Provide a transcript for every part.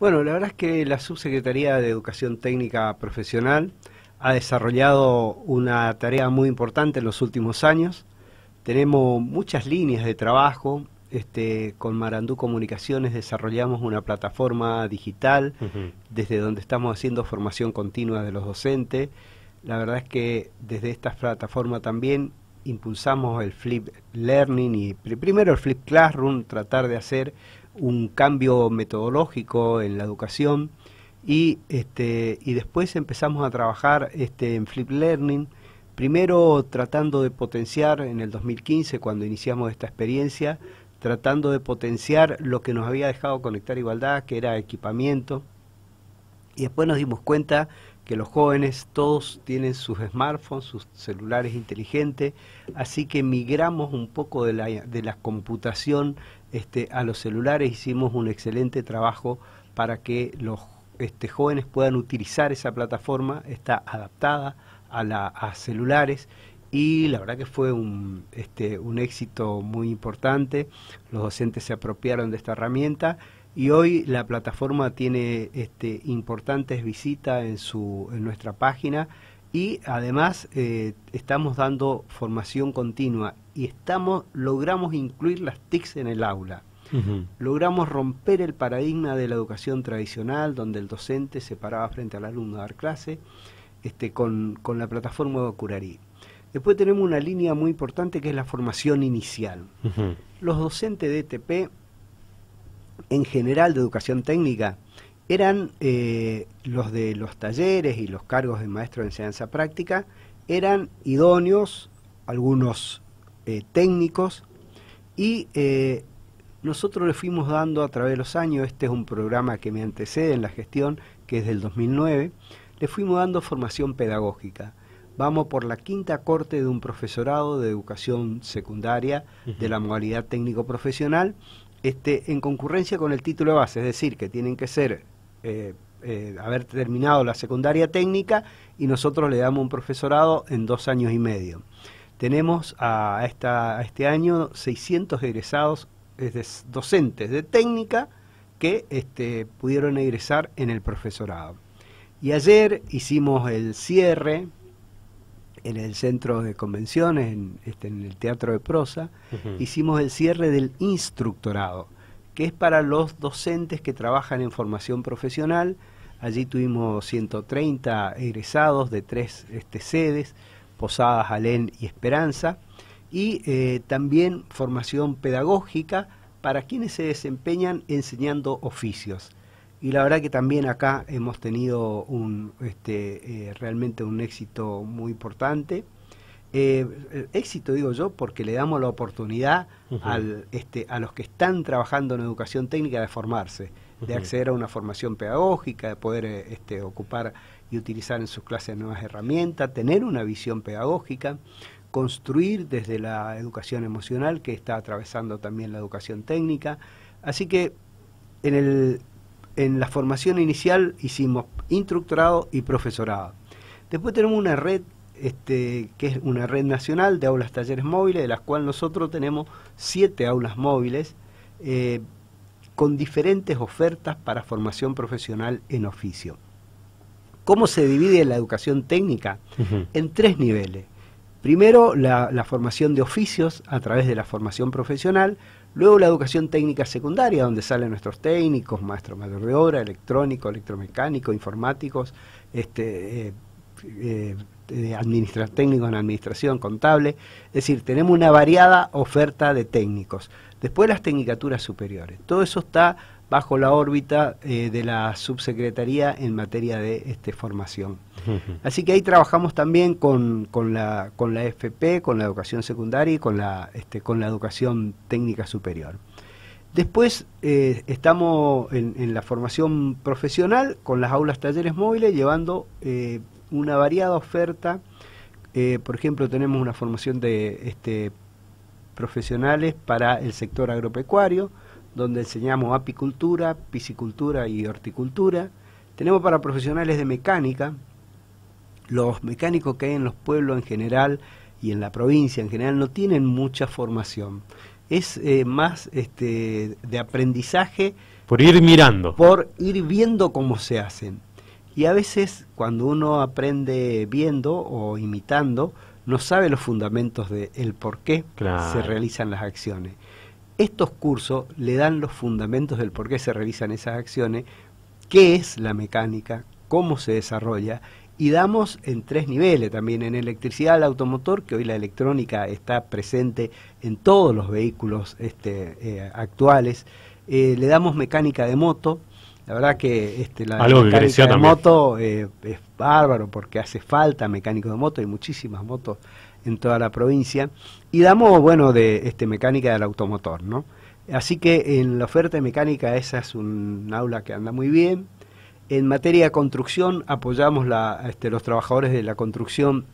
Bueno, la verdad es que la Subsecretaría de Educación Técnica Profesional ha desarrollado una tarea muy importante en los últimos años. Tenemos muchas líneas de trabajo. Este, con Marandú Comunicaciones desarrollamos una plataforma digital desde donde estamos haciendo formación continua de los docentes. La verdad es que desde esta plataforma también impulsamos el Flip Learning y primero el Flip Classroom, tratar de hacer un cambio metodológico en la educación y este y después empezamos a trabajar este en Flip Learning primero tratando de potenciar en el 2015 cuando iniciamos esta experiencia tratando de potenciar lo que nos había dejado conectar igualdad que era equipamiento. Y después nos dimos cuenta que los jóvenes todos tienen sus smartphones, sus celulares inteligentes, así que migramos un poco de la, de la computación este, a los celulares, hicimos un excelente trabajo para que los este, jóvenes puedan utilizar esa plataforma, está adaptada a, la, celulares y la verdad que fue un, este, un éxito muy importante, los docentes se apropiaron de esta herramienta y hoy la plataforma tiene este, importantes visitas en, su, en nuestra página y además eh, estamos dando formación continua y estamos logramos incluir las TICs en el aula. Logramos romper el paradigma de la educación tradicional, donde el docente se paraba frente al alumno a dar clase, este, con, con la plataforma de Curarí. Después tenemos una línea muy importante que es la formación inicial. Los docentes de ETP en general de educación técnica eran eh, los de los talleres y los cargos de maestro de enseñanza práctica, eran idóneos, algunos eh, técnicos, y eh, nosotros le fuimos dando a través de los años, este es un programa que me antecede en la gestión, que es del 2009, le fuimos dando formación pedagógica. Vamos por la quinta corte de un profesorado de educación secundaria de la modalidad técnico profesional este, en concurrencia con el título de base, es decir, que tienen que ser eh, eh, haber terminado la secundaria técnica y nosotros le damos un profesorado en dos años y medio. Tenemos a, esta, este año 600 egresados, es docentes de técnica que este, pudieron egresar en el profesorado. Y ayer hicimos el cierre en el centro de convenciones, en, este, en el Teatro de Prosa, hicimos el cierre del instructorado, que es para los docentes que trabajan en formación profesional. Allí tuvimos 130 egresados de tres este, sedes, Posadas, Alén y Esperanza, y eh, también formación pedagógica para quienes se desempeñan enseñando oficios. Y la verdad que también acá hemos tenido un, este, eh, realmente un éxito muy importante. Eh, éxito digo yo porque le damos la oportunidad al, este, a los que están trabajando en educación técnica de formarse, de acceder a una formación pedagógica, de poder este, ocupar y utilizar en sus clases nuevas herramientas, tener una visión pedagógica, construir desde la educación emocional que está atravesando también la educación técnica. Así que en el en la formación inicial hicimos instructorado y profesorado. Después tenemos una red este, que es una red nacional de aulas talleres móviles, de las cuales nosotros tenemos siete aulas móviles eh, con diferentes ofertas para formación profesional en oficio. ¿Cómo se divide la educación técnica? En tres niveles. Primero, la, formación de oficios a través de la formación profesional, luego la educación técnica secundaria, donde salen nuestros técnicos, maestros mayor de obra, electrónico, electromecánico, informáticos, este, eh, eh técnicos en administración, contable, es decir, tenemos una variada oferta de técnicos. Después las tecnicaturas superiores. Todo eso está bajo la órbita eh, de la subsecretaría en materia de este, formación. Así que ahí trabajamos también con, con, la, con la FP, con la educación secundaria y con la, este, con la educación técnica superior. Después eh, estamos en, la formación profesional con las aulas talleres móviles llevando eh, una variada oferta. por ejemplo, tenemos una formación de este, profesionales para el sector agropecuario, donde enseñamos apicultura, piscicultura y horticultura. Tenemos para profesionales de mecánica, los mecánicos que hay en los pueblos en general y en la provincia en general no tienen mucha formación. Es eh, más este, de aprendizaje Por ir mirando. Por ir viendo cómo se hacen. Y a veces cuando uno aprende viendo o imitando, no sabe los fundamentos de el por qué se realizan las acciones. Estos cursos le dan los fundamentos del por qué se realizan esas acciones, qué es la mecánica, cómo se desarrolla y damos en tres niveles también en electricidad al automotor, que hoy la electrónica está presente en todos los vehículos este, eh, actuales. Eh, le damos mecánica de moto. La verdad que este, la mecánica de moto eh, es bárbaro porque hace falta mecánico de moto, hay muchísimas motos en toda la provincia. Y damos, bueno, de este, mecánica del automotor, ¿no? Así que en la oferta de mecánica esa es un aula que anda muy bien en materia de construcción apoyamos a este, los trabajadores de la construcción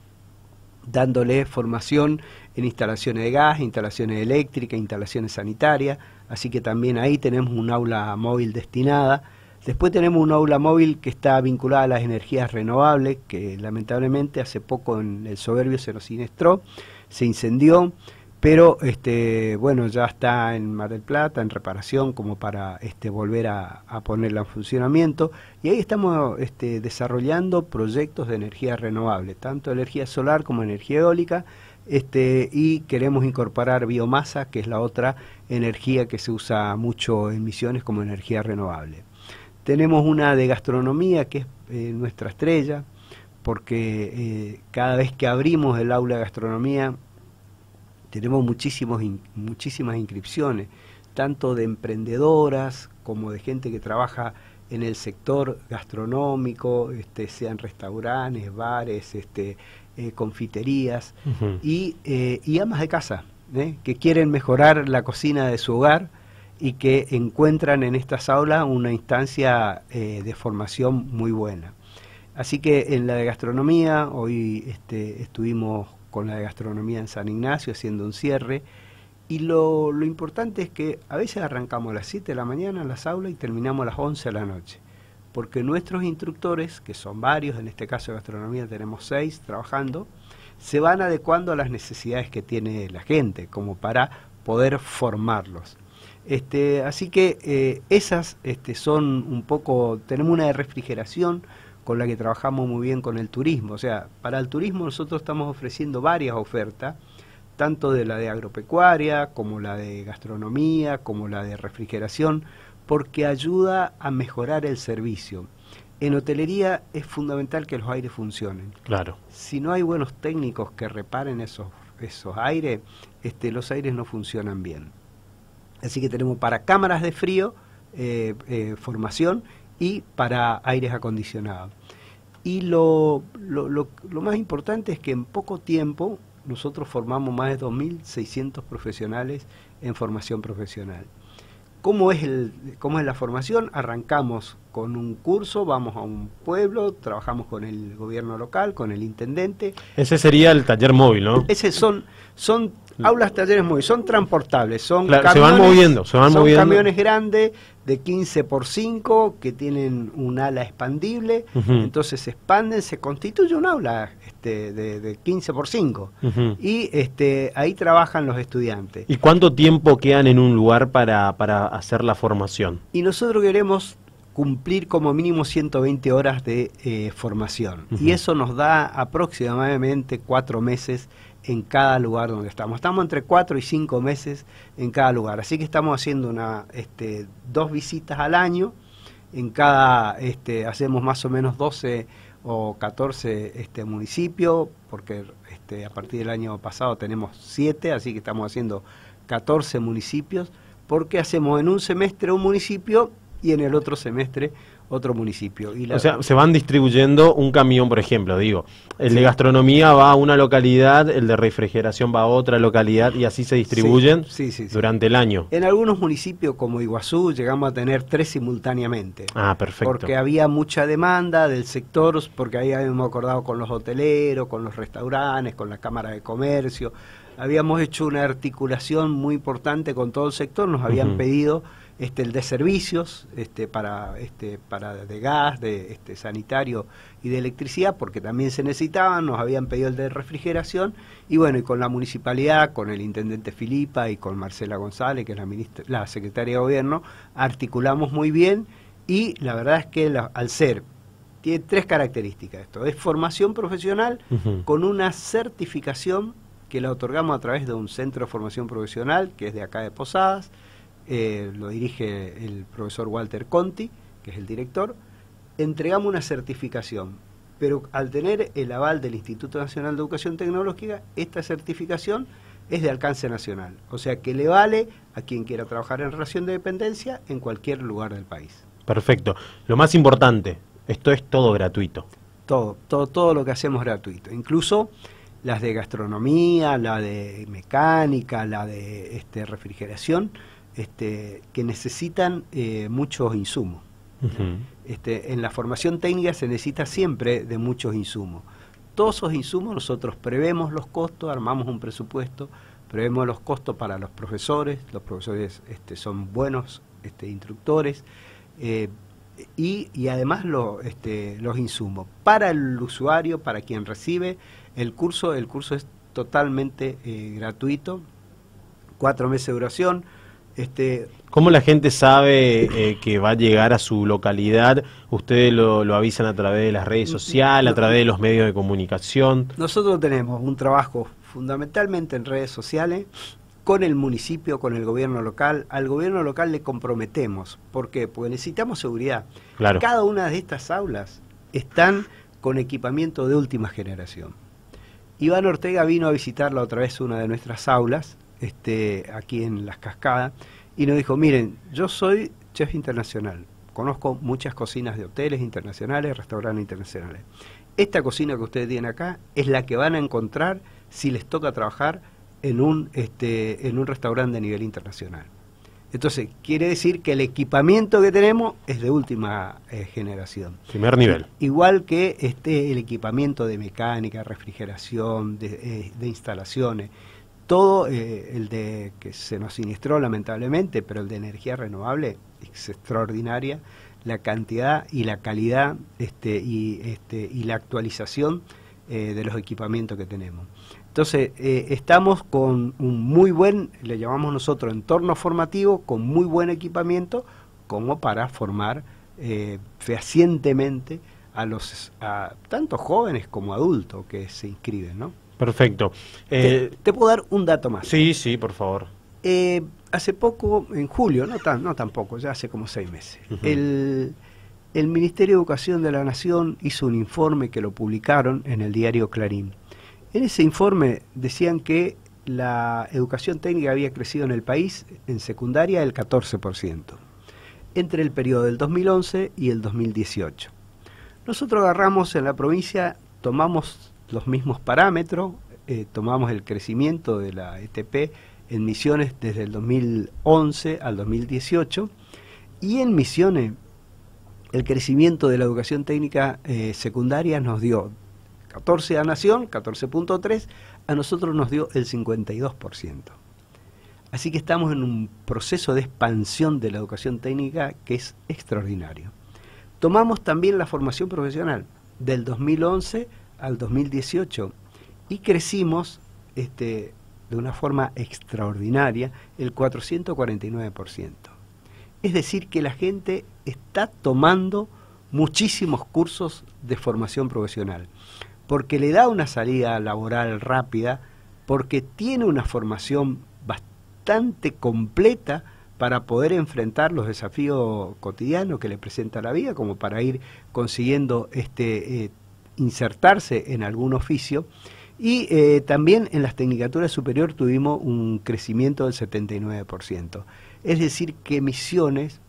dándole formación en instalaciones de gas, instalaciones eléctricas, instalaciones sanitarias, así que también ahí tenemos un aula móvil destinada. Después tenemos un aula móvil que está vinculada a las energías renovables, que lamentablemente hace poco en el soberbio se nos siniestró, se incendió pero este bueno ya está en Mar del Plata en reparación como para este volver a, ponerla en funcionamiento. Y ahí estamos este, desarrollando proyectos de energía renovable tanto energía solar como energía eólica este y queremos incorporar biomasa que es la otra energía que se usa mucho en misiones como energía renovable tenemos una de gastronomía que es eh, nuestra estrella porque eh, cada vez que abrimos el aula de gastronomía tenemos muchísimos, muchísimas inscripciones, tanto de emprendedoras como de gente que trabaja en el sector gastronómico, este, sean restaurantes, bares, este, eh, confiterías y, eh, y, amas de casa, ¿eh? que quieren mejorar la cocina de su hogar y que encuentran en estas aulas una instancia de formación muy buena. Así que en la de gastronomía, hoy este, estuvimos con la de gastronomía en San Ignacio haciendo un cierre. Y lo, importante es que a veces arrancamos a las 7 de la mañana en las aulas y terminamos a las 11 de la noche. Porque nuestros instructores, que son varios, en este caso de gastronomía tenemos seis trabajando, se van adecuando a las necesidades que tiene la gente, como para poder formarlos. Este, así que eh, esas este, son un poco, tenemos una de refrigeración, con la que trabajamos muy bien con el turismo. O sea, para el turismo nosotros estamos ofreciendo varias ofertas, tanto de la de agropecuaria, como la de gastronomía, como la de refrigeración, porque ayuda a mejorar el servicio. En hotelería es fundamental que los aires funcionen. Claro. Si no hay buenos técnicos que reparen esos, esos aires, este, los aires no funcionan bien. Así que tenemos para cámaras de frío eh, eh, formación y para aires acondicionados. Y lo, lo, lo, más importante es que en poco tiempo nosotros formamos más de 2.600 profesionales en formación profesional. ¿Cómo es, el, ¿Cómo es la formación? Arrancamos con un curso, vamos a un pueblo, trabajamos con el gobierno local, con el intendente. Ese sería el taller móvil, ¿no? Ese son, son aulas talleres móviles, son transportables, son camiones, se van moviendo, se van son camiones grandes de 15 por 5 que tienen un ala expandible, entonces se expanden, se constituye un aula este, de, 15 por 5 y este, ahí trabajan los estudiantes. ¿Y cuánto tiempo quedan en un lugar para, para hacer la formación? Y nosotros queremos cumplir como mínimo 120 horas de eh, formación y eso nos da aproximadamente cuatro meses en cada lugar donde estamos. Estamos entre cuatro y cinco meses en cada lugar, así que estamos haciendo una, este, dos visitas al año. En cada, este, hacemos más o menos 12 o 14 este, municipios, porque este, a partir del año pasado tenemos 7, así que estamos haciendo 14 municipios, porque hacemos en un semestre un municipio y en el otro semestre otro municipio. Y O sea, se van distribuyendo un camión, por ejemplo, digo, el de gastronomía va a una localidad, el de refrigeración va a otra localidad y así se distribuyen durante el año. En algunos municipios como Iguazú llegamos a tener tres simultáneamente. Ah, perfecto. Porque había mucha demanda del sector, porque ahí habíamos acordado con los hoteleros, con los restaurantes, con la Cámara de Comercio. Habíamos hecho una articulación muy importante con todo el sector, nos habían pedido este, el de servicios, este, para, este, para de gas, de este, sanitario y de electricidad, porque también se necesitaban, nos habían pedido el de refrigeración, y bueno, y con la municipalidad, con el intendente Filipa y con Marcela González, que es la, ministra, la secretaria de gobierno, articulamos muy bien, y la verdad es que al ser tiene tres características esto. Es formación profesional con una certificación que la otorgamos a través de un centro de formación profesional que es de acá de Posadas, eh, lo dirige el profesor Walter Conti, que es el director. Entregamos una certificación, pero al tener el aval del Instituto Nacional de Educación Tecnológica, esta certificación es de alcance nacional, o sea que le vale a quien quiera trabajar en relación de dependencia en cualquier lugar del país. Perfecto. Lo más importante, esto es todo gratuito. Todo, todo, todo lo que hacemos gratuito. Incluso las de gastronomía, la de mecánica, la de este, refrigeración, este, que necesitan eh, muchos insumos. este, en la formación técnica se necesita siempre de muchos insumos. Todos esos insumos nosotros prevemos los costos, armamos un presupuesto, prevemos los costos para los profesores, los profesores este, son buenos este, instructores, eh, y, además este, los insumos. Para el usuario, para quien recibe el curso, el curso es totalmente eh, gratuito, cuatro meses de duración. Este, ¿Cómo la gente sabe eh, que va a llegar a su localidad? ¿Ustedes lo, lo, avisan a través de las redes sociales, a través de los medios de comunicación? Nosotros tenemos un trabajo fundamentalmente en redes sociales con el municipio, con el gobierno local. Al gobierno local le comprometemos. ¿Por qué? Porque necesitamos seguridad. Cada una de estas aulas están con equipamiento de última generación. Iván Ortega vino a visitarla otra vez una de nuestras aulas, este, aquí en Las Cascadas, y nos dijo, miren, yo soy chef internacional, conozco muchas cocinas de hoteles internacionales, restaurantes internacionales. Esta cocina que ustedes tienen acá es la que van a encontrar si les toca trabajar en un, este, en un restaurante de nivel internacional. Entonces, quiere decir que el equipamiento que tenemos es de última eh, generación. Primer nivel. Igual que este, el equipamiento de mecánica, refrigeración, de, eh, instalaciones. Todo eh, el de que se nos siniestró lamentablemente, pero el de energía renovable es extraordinaria. La cantidad y la calidad este, y, este, y la actualización de los equipamientos que tenemos. Entonces, eh, estamos con un muy buen, le llamamos nosotros, entorno formativo, con muy buen equipamiento, como para formar eh, fehacientemente a los a tanto jóvenes como adultos que se inscriben, ¿no? Perfecto. te, eh, puedo dar un dato más. Sí, sí, por favor. hace poco, en julio, no tan, no tampoco, ya hace como seis meses, el, el Ministerio de Educación de la Nación hizo un informe que lo publicaron en el diario Clarín en ese informe decían que la educación técnica había crecido en el país en secundaria el 14%, entre el periodo del 2011 y el 2018. Nosotros agarramos en la provincia, tomamos los mismos parámetros, eh, tomamos el crecimiento de la ETP en Misiones desde el 2011 al 2018 y en Misiones el crecimiento de la educación técnica eh, secundaria nos dio 14 a Nación, 14.3, a nosotros nos dio el 52%. Así que estamos en un proceso de expansión de la educación técnica que es extraordinario. Tomamos también la formación profesional del 2011 al 2018 y crecimos este, de una forma extraordinaria el 449%. Es decir, que la gente está tomando muchísimos cursos de formación profesional porque le da una salida laboral rápida, porque tiene una formación bastante completa para poder enfrentar los desafíos cotidianos que le presenta la vida, como para ir consiguiendo este, eh, insertarse en algún oficio. Y eh, también en las tecnicaturas superior tuvimos un crecimiento del 79%. Es decir, que Misiones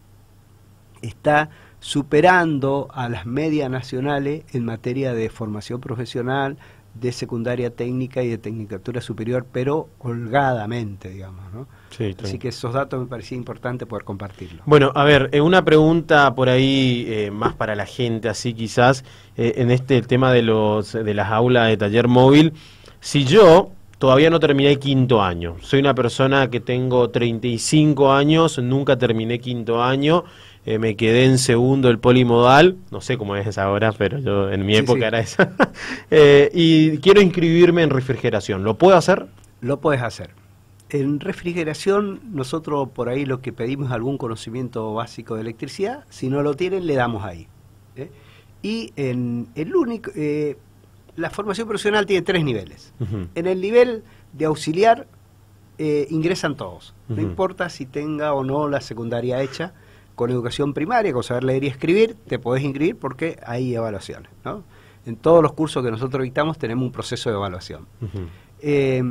está superando a las medias nacionales en materia de formación profesional, de secundaria técnica y de tecnicatura superior, pero holgadamente, digamos, ¿no? Así que esos datos me parecía importante poder compartirlos. Bueno, a ver, eh, una pregunta por ahí eh, más para la gente, así quizás, eh, en este tema de, los, de las aulas de taller móvil. Si yo todavía no terminé quinto año. Soy una persona que tengo 35 años, nunca terminé quinto año. Eh, me quedé en segundo el polimodal, no sé cómo es ahora, pero yo en mi época era esa. Eh, y quiero inscribirme en refrigeración. ¿Lo puedo hacer? Lo puedes hacer. En refrigeración, nosotros por ahí lo que pedimos es algún conocimiento básico de electricidad. Si no lo tienen, le damos ahí. ¿eh? Y en el único, la formación profesional tiene tres niveles. En el nivel de auxiliar ingresan todos. No importa si tenga o no la secundaria hecha con educación primaria, con saber leer y escribir, te podés inscribir porque hay evaluaciones. ¿no? En todos los cursos que nosotros dictamos tenemos un proceso de evaluación. Eh,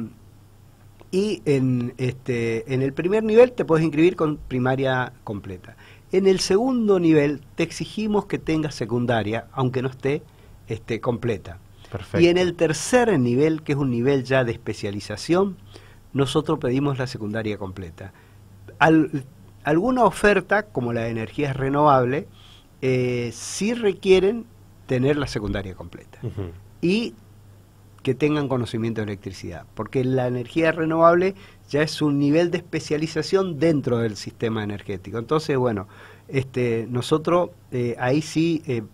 y en, este, en el primer nivel te puedes inscribir con primaria completa. En el segundo nivel te exigimos que tengas secundaria, aunque no esté este, completa. Y en el tercer nivel, que es un nivel ya de especialización, nosotros pedimos la secundaria completa. Alguna oferta, como la de energías renovables, eh, sí requieren tener la secundaria completa. Y que tengan conocimiento de electricidad, porque la energía renovable ya es un nivel de especialización dentro del sistema energético. Entonces, bueno, este, nosotros eh, ahí sí eh,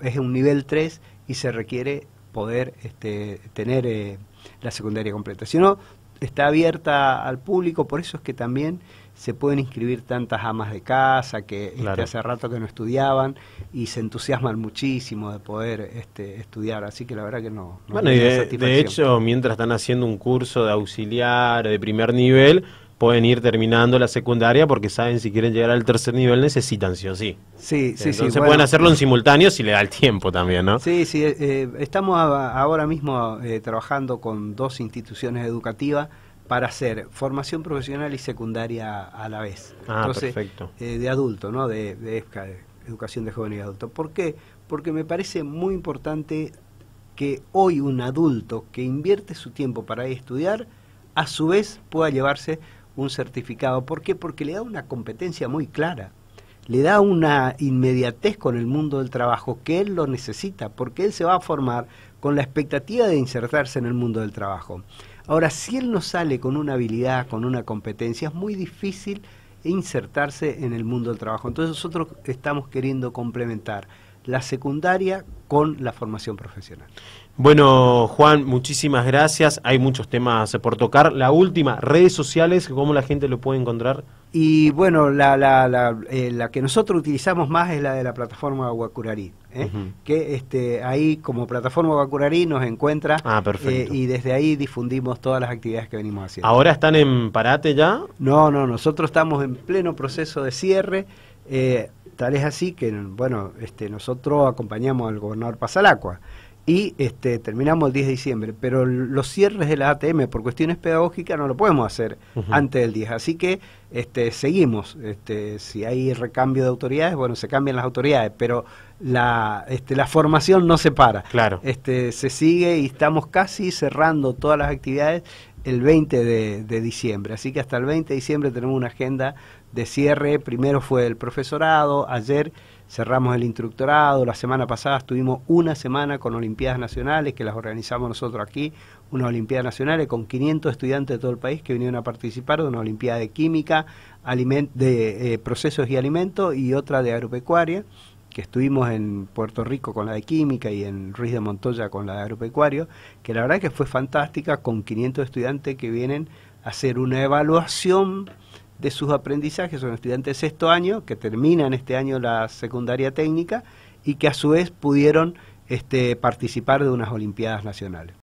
es un nivel 3 y se requiere poder este, tener eh, la secundaria completa. Si no, está abierta al público, por eso es que también se pueden inscribir tantas amas de casa que este, hace rato que no estudiaban y se entusiasman muchísimo de poder este, estudiar, así que la verdad que no. bueno, y de, hecho, mientras están haciendo un curso de auxiliar de primer nivel, pueden ir terminando la secundaria porque saben si quieren llegar al tercer nivel necesitan sí o sí. Sí, sí, Entonces sí. pueden hacerlo en simultáneo si le da el tiempo también, ¿no? Sí, sí. Eh, eh, estamos ahora mismo eh, trabajando con dos instituciones educativas para hacer formación profesional y secundaria a la vez. Ah, perfecto. de adulto, ¿no? De, de, educación de jóvenes y adultos. ¿Por qué? Porque me parece muy importante que hoy un adulto que invierte su tiempo para estudiar, a su vez pueda llevarse un certificado. ¿Por qué? Porque le da una competencia muy clara, le da una inmediatez con el mundo del trabajo que él lo necesita, porque él se va a formar con la expectativa de insertarse en el mundo del trabajo. Ahora, si él no sale con una habilidad, con una competencia, es muy difícil insertarse en el mundo del trabajo. Entonces nosotros estamos queriendo complementar la secundaria con la formación profesional. Bueno, Juan, muchísimas gracias. Hay muchos temas por tocar. La última, redes sociales, ¿cómo la gente lo puede encontrar? Y bueno, la, la, la, eh, la que nosotros utilizamos más es la de la plataforma Guacurarí, ¿eh? que este, ahí como plataforma Guacurarí nos encuentra ah. Eh, y desde ahí difundimos todas las actividades que venimos haciendo. ¿Ahora están en parate ya? No, no, nosotros estamos en pleno proceso de cierre. tal es así que, bueno, este, nosotros acompañamos al gobernador Pasalacua y este, terminamos el 10 de diciembre, pero los cierres de la ATM por cuestiones pedagógicas no lo podemos hacer antes del 10, así que este, seguimos, este, si hay recambio de autoridades, bueno, se cambian las autoridades, pero la, este, la formación no se para, claro. este, se sigue y estamos casi cerrando todas las actividades el 20 de, de diciembre, así que hasta el 20 de diciembre tenemos una agenda de cierre, primero fue el profesorado, ayer cerramos el instructorado, la semana pasada estuvimos una semana con Olimpiadas Nacionales, que las organizamos nosotros aquí, unas Olimpiadas Nacionales con 500 estudiantes de todo el país que vinieron a participar de una Olimpiada de Química, de eh, Procesos y Alimentos y otra de Agropecuaria, que estuvimos en Puerto Rico con la de Química y en Ruiz de Montoya con la de Agropecuario, que la verdad que fue fantástica con 500 estudiantes que vienen a hacer una evaluación de sus aprendizajes, son estudiantes de sexto año que terminan este año la secundaria técnica y que a su vez pudieron este, participar de unas Olimpiadas Nacionales.